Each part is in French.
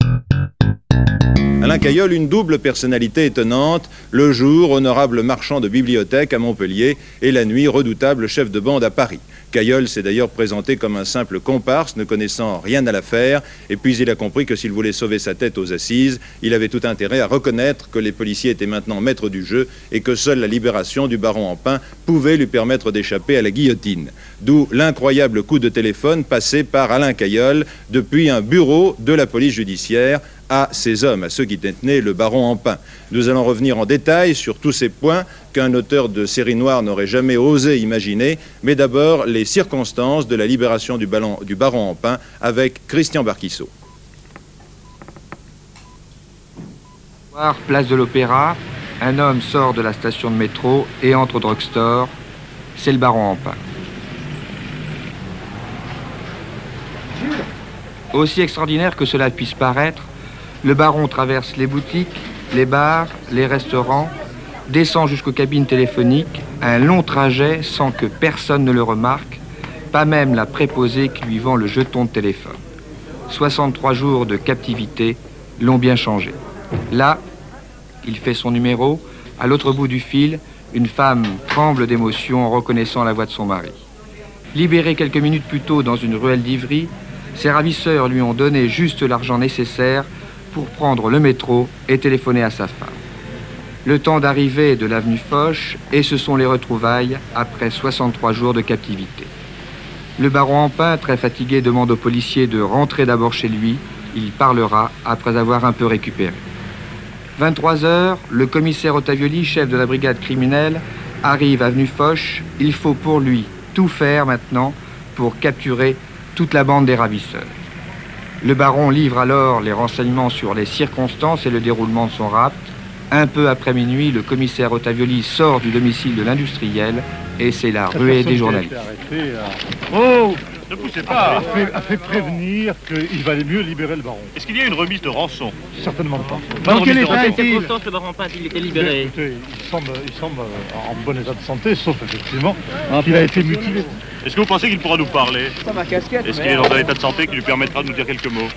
Thank you. Alain Caillol, une double personnalité étonnante, le jour, honorable marchand de bibliothèque à Montpellier, et la nuit, redoutable chef de bande à Paris. Caillol s'est d'ailleurs présenté comme un simple comparse, ne connaissant rien à l'affaire, et puis il a compris que s'il voulait sauver sa tête aux assises, il avait tout intérêt à reconnaître que les policiers étaient maintenant maîtres du jeu et que seule la libération du baron Empin pouvait lui permettre d'échapper à la guillotine. D'où l'incroyable coup de téléphone passé par Alain Caillol depuis un bureau de la police judiciaire à ces hommes, à ceux qui tenaient le baron en pain. Nous allons revenir en détail sur tous ces points qu'un auteur de série noire n'aurait jamais osé imaginer, mais d'abord les circonstances de la libération du, baron en pain avec Christian Barquissot. Place de l'Opéra, un homme sort de la station de métro et entre au drugstore. C'est le baron en pain. Aussi extraordinaire que cela puisse paraître, le baron traverse les boutiques, les bars, les restaurants, descend jusqu'aux cabines téléphoniques, un long trajet sans que personne ne le remarque, pas même la préposée qui lui vend le jeton de téléphone. 63 jours de captivité l'ont bien changé. Là, il fait son numéro, à l'autre bout du fil, une femme tremble d'émotion en reconnaissant la voix de son mari. Libéré quelques minutes plus tôt dans une ruelle d'Ivry, ses ravisseurs lui ont donné juste l'argent nécessaire pour prendre le métro et téléphoner à sa femme. Le temps d'arrivée de l'avenue Foch et ce sont les retrouvailles après 63 jours de captivité. Le baron Empin, très fatigué, demande aux policiers de rentrer d'abord chez lui. Il parlera après avoir un peu récupéré. 23 heures, le commissaire Ottavioli, chef de la brigade criminelle, arrive avenue Foch. Il faut pour lui tout faire maintenant pour capturer toute la bande des ravisseurs. Le baron livre alors les renseignements sur les circonstances et le déroulement de son rapt. Un peu après minuit, le commissaire Ottavioli sort du domicile de l'industriel et c'est la ruée des journalistes. Oh ne poussez pas a fait, prévenir qu'il valait mieux libérer le baron. Est-ce qu'il y a une remise de rançon? Certainement pas. Dans quel état est-il le baron Pinte, il était libéré? Écoutez, il semble, il semble en bon état de santé, sauf effectivement qu'il a été mutilé. Est-ce que vous pensez qu'il pourra nous parler Est-ce qu'il est dans un état de santé qui lui permettra de nous dire quelques mots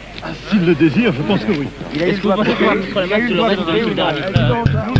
S'il le désire, je pense que oui. Est-ce que vous pensez qu'il le reste de la